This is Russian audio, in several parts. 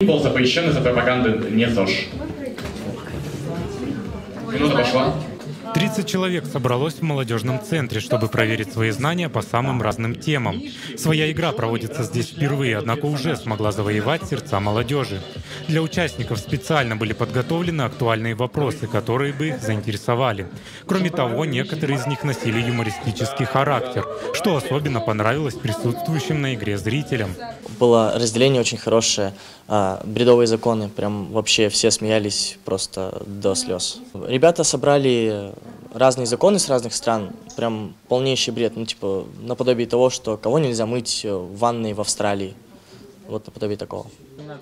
был запрещен из-за пропаганды не ЗОЖ. Минута пошла. 30 человек собралось в молодежном центре, чтобы проверить свои знания по самым разным темам. Своя игра проводится здесь впервые, однако уже смогла завоевать сердца молодежи. Для участников специально были подготовлены актуальные вопросы, которые бы их заинтересовали. Кроме того, некоторые из них носили юмористический характер, что особенно понравилось присутствующим на игре зрителям. Было разделение очень хорошее, а, бредовые законы, прям вообще все смеялись просто до слез. Ребята собрали разные законы с разных стран, прям полнейший бред, ну типа наподобие того, что кого нельзя мыть в ванной в Австралии, вот наподобие такого.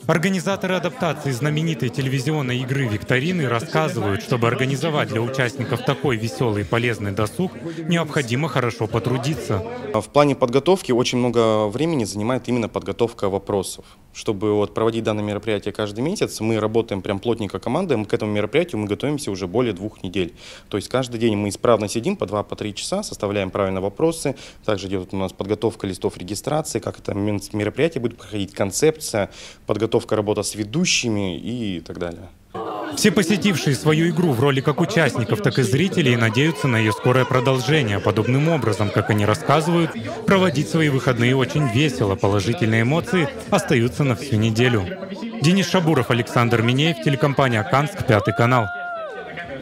Организаторы адаптации знаменитой телевизионной игры «Викторины» рассказывают, чтобы организовать для участников такой веселый и полезный досуг, необходимо хорошо потрудиться. В плане подготовки очень много времени занимает именно подготовка вопросов. Чтобы вот проводить данное мероприятие каждый месяц, мы работаем прям плотненько командой, мы к этому мероприятию мы готовимся уже более двух недель. То есть каждый день мы исправно сидим по 2-3 по часа, составляем правильно вопросы, также идет у нас подготовка листов регистрации, как это мероприятие будет проходить, концепция, подготовка работа с ведущими и так далее. Все посетившие свою игру в роли как участников, так и зрителей надеются на ее скорое продолжение. Подобным образом, как они рассказывают, проводить свои выходные очень весело. Положительные эмоции остаются на всю неделю. Денис Шабуров, Александр Минеев, телекомпания «Канск», Пятый канал.